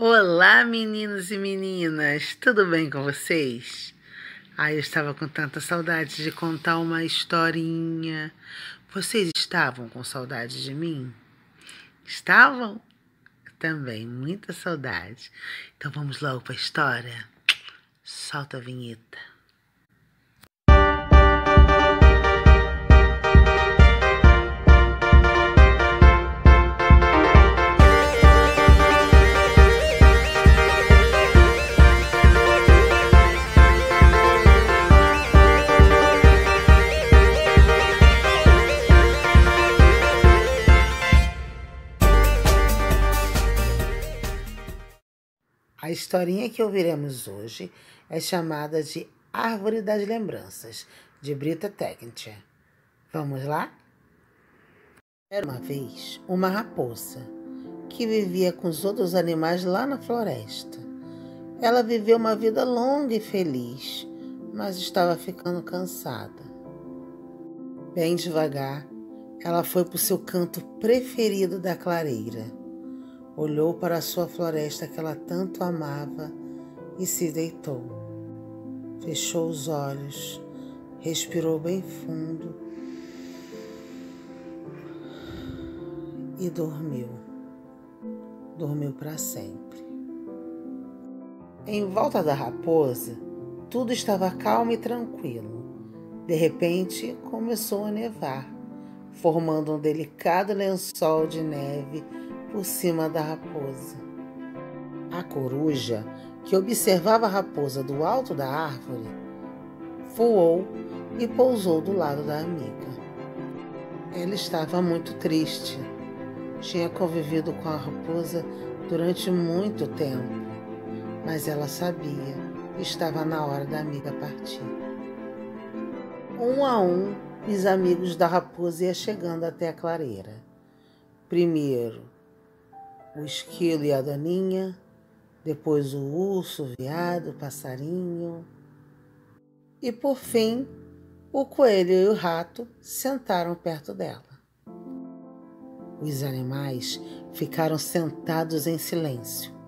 Olá, meninos e meninas, tudo bem com vocês? Ai, eu estava com tanta saudade de contar uma historinha. Vocês estavam com saudade de mim? Estavam? Também, muita saudade. Então vamos logo para a história. Solta a vinheta. Historinha que ouviremos hoje é chamada de Árvore das Lembranças, de Brita Teckentje. Vamos lá? Era uma vez uma raposa que vivia com os outros animais lá na floresta. Ela viveu uma vida longa e feliz, mas estava ficando cansada. Bem devagar, ela foi para o seu canto preferido da clareira olhou para a sua floresta que ela tanto amava e se deitou. Fechou os olhos, respirou bem fundo e dormiu. Dormiu para sempre. Em volta da raposa, tudo estava calmo e tranquilo. De repente, começou a nevar, formando um delicado lençol de neve por cima da raposa. A coruja, que observava a raposa do alto da árvore, voou e pousou do lado da amiga. Ela estava muito triste. Tinha convivido com a raposa durante muito tempo, mas ela sabia que estava na hora da amiga partir. Um a um, os amigos da raposa iam chegando até a clareira. Primeiro, o esquilo e a daninha, depois o urso, o veado, o passarinho. E por fim, o coelho e o rato sentaram perto dela. Os animais ficaram sentados em silêncio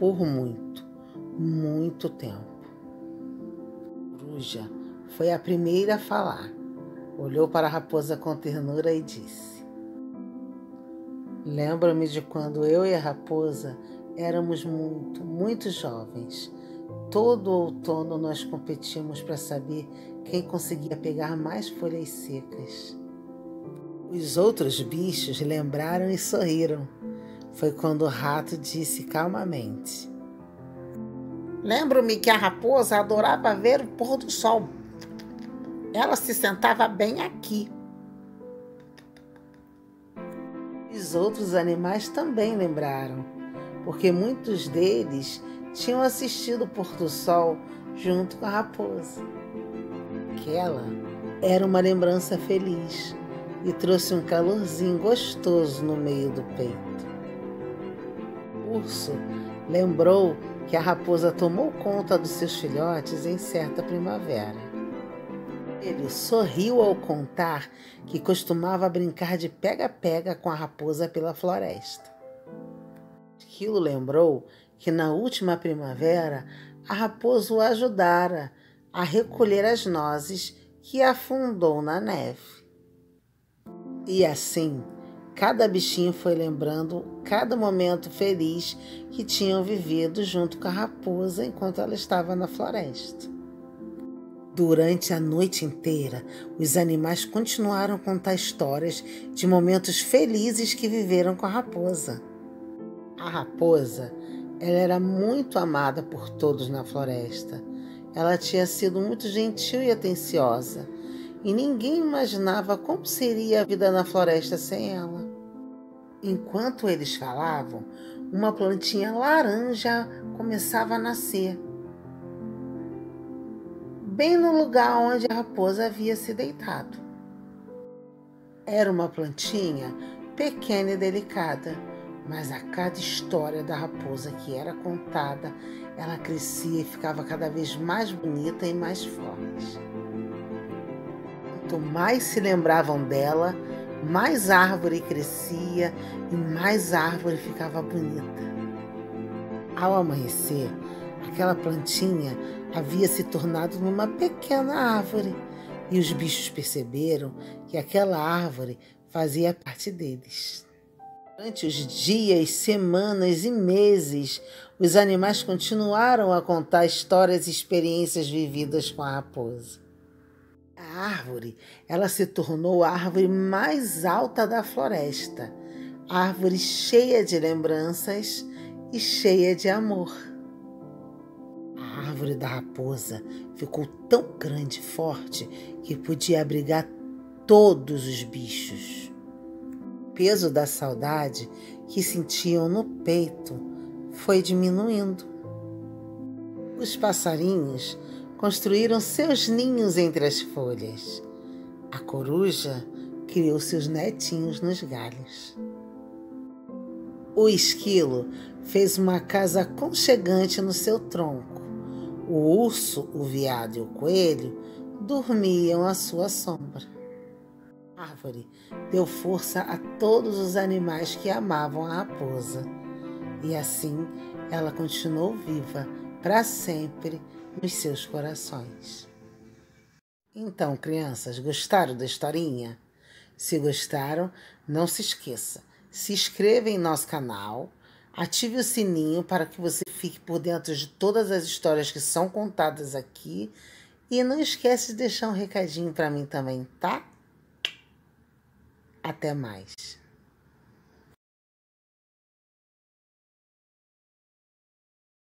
por muito, muito tempo. Coruja foi a primeira a falar. Olhou para a raposa com ternura e disse: Lembro-me de quando eu e a raposa éramos muito, muito jovens. Todo outono nós competíamos para saber quem conseguia pegar mais folhas secas. Os outros bichos lembraram e sorriram. Foi quando o rato disse calmamente: Lembro-me que a raposa adorava ver o pôr do sol. Ela se sentava bem aqui. Os outros animais também lembraram, porque muitos deles tinham assistido o pôr do sol junto com a raposa. Aquela era uma lembrança feliz e trouxe um calorzinho gostoso no meio do peito. O urso lembrou que a raposa tomou conta dos seus filhotes em certa primavera. Ele sorriu ao contar que costumava brincar de pega-pega com a raposa pela floresta. Esquilo lembrou que na última primavera a raposa o ajudara a recolher as nozes que afundou na neve. E assim, cada bichinho foi lembrando cada momento feliz que tinham vivido junto com a raposa enquanto ela estava na floresta. Durante a noite inteira, os animais continuaram a contar histórias de momentos felizes que viveram com a raposa. A raposa, ela era muito amada por todos na floresta. Ela tinha sido muito gentil e atenciosa, e ninguém imaginava como seria a vida na floresta sem ela. Enquanto eles falavam, uma plantinha laranja começava a nascer bem no lugar onde a raposa havia se deitado. Era uma plantinha pequena e delicada, mas a cada história da raposa que era contada, ela crescia e ficava cada vez mais bonita e mais forte. Quanto mais se lembravam dela, mais árvore crescia e mais árvore ficava bonita. Ao amanhecer, aquela plantinha havia se tornado numa pequena árvore e os bichos perceberam que aquela árvore fazia parte deles. Durante os dias, semanas e meses, os animais continuaram a contar histórias e experiências vividas com a raposa. A árvore, ela se tornou a árvore mais alta da floresta, árvore cheia de lembranças e cheia de amor. Árvore da raposa ficou tão grande e forte que podia abrigar todos os bichos. O peso da saudade que sentiam no peito foi diminuindo. Os passarinhos construíram seus ninhos entre as folhas. A coruja criou seus netinhos nos galhos. O esquilo fez uma casa aconchegante no seu tronco. O urso, o veado e o coelho dormiam à sua sombra. A árvore deu força a todos os animais que amavam a raposa. E assim ela continuou viva para sempre nos seus corações. Então, crianças, gostaram da historinha? Se gostaram, não se esqueça se inscreva em nosso canal, ative o sininho para que você fique por dentro de todas as histórias que são contadas aqui e não esquece de deixar um recadinho para mim também, tá? Até mais.